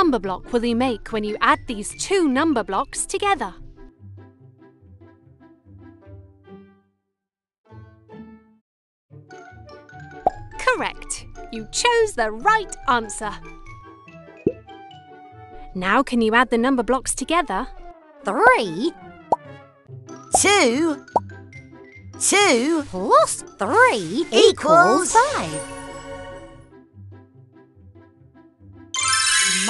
number block will you make when you add these two number blocks together? Correct. You chose the right answer. Now can you add the number blocks together? Three, Two. Two. plus three equals Equals- five.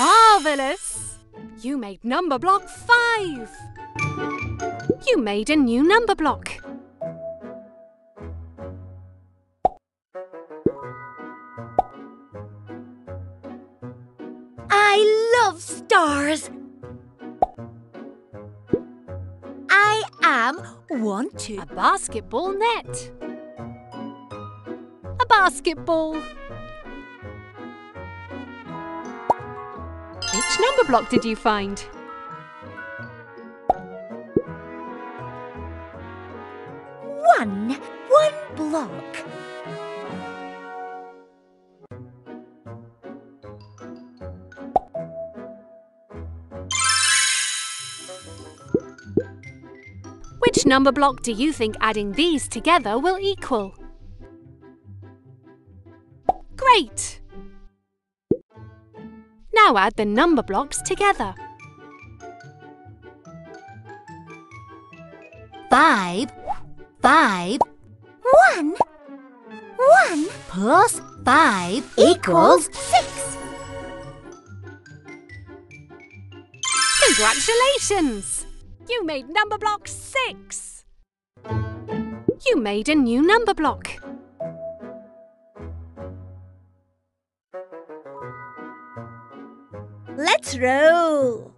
Marvellous! You made number block five. You made a new number block. I love stars. I am one, two. A basketball net. A basketball. Which number block did you find? One, one block. Which number block do you think adding these together will equal? Great! Now add the number blocks together. Five, five, one, one plus five equals six. Congratulations! You made number block six. You made a new number block. Let's roll.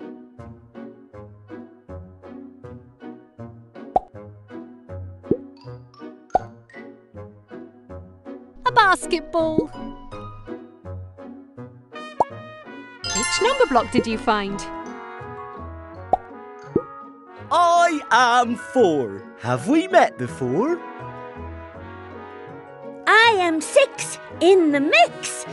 A basketball. Which number block did you find? I am four. Have we met before? I am six in the mix.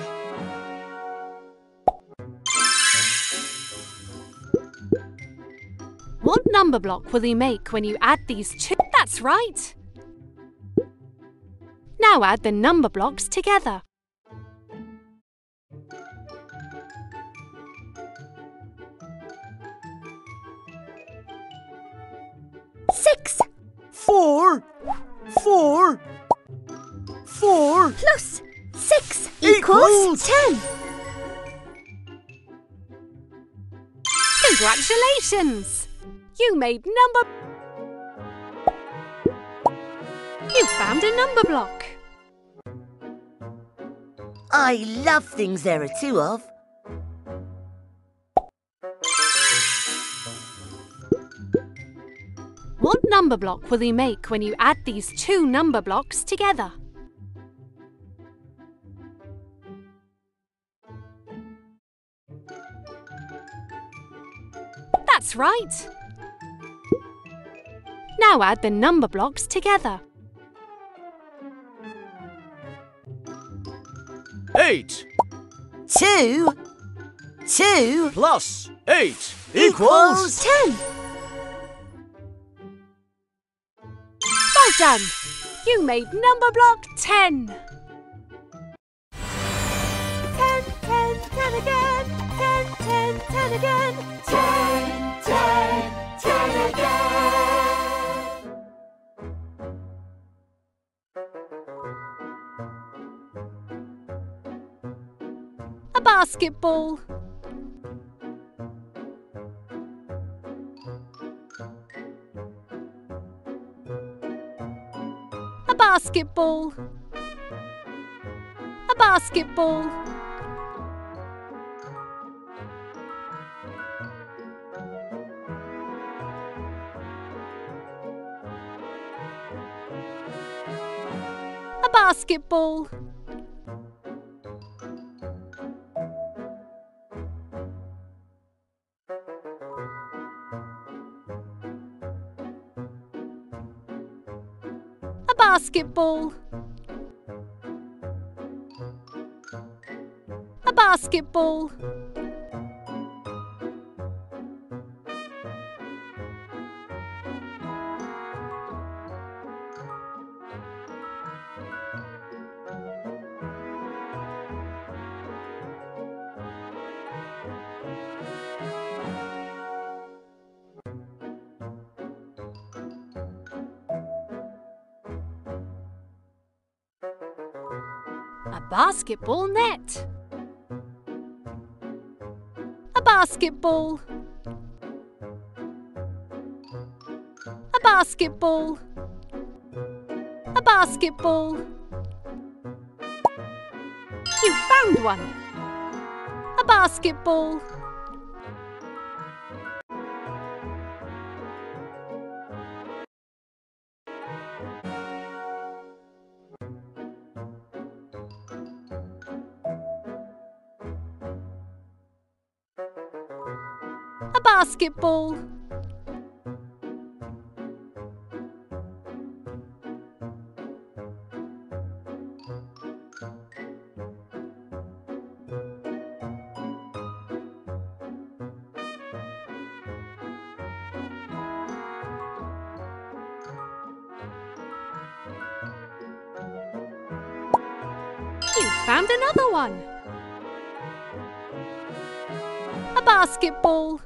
What number block will you make when you add these two? That's right. Now add the number blocks together. Six Four. Four. Four. plus six Equals- equals ten. Congratulations! You made number. You found a number block. I love things there are two of. What number block will you make when you add these two number blocks together? That's right. Now add the number blocks together. Eight. Two. Two. Plus eight. Equals Ten. Well done! You made number block 10. Ten, ten, ten again. Ten, ten, ten again. Basketball. A basketball. A basketball. A basketball. Basketball. A basketball. A basketball net. A basketball. A basketball. A basketball. You found one. A basketball. A basketball. Found another one. A basketball.